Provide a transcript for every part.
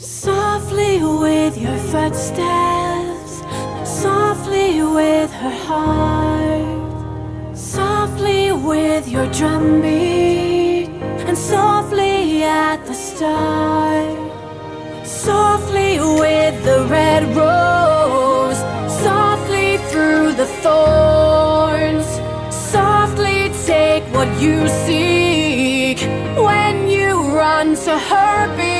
Softly with your footsteps, softly with her heart, softly with your drumbeat, and softly at the start, softly with the red rose, softly through the thorns, softly take what you seek when you run to her beat.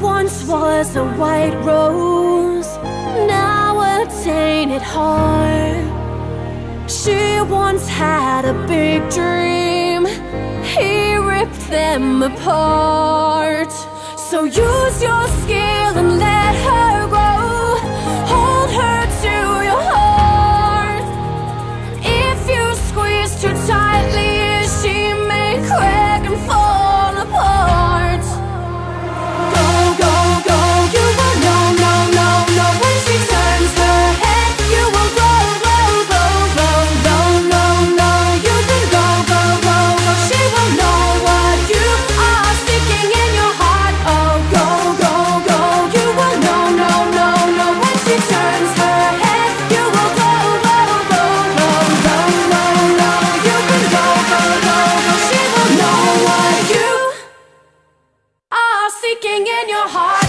Once was a white rose, now a tainted heart. She once had a big dream, he ripped them apart. So use your her leaking in your heart.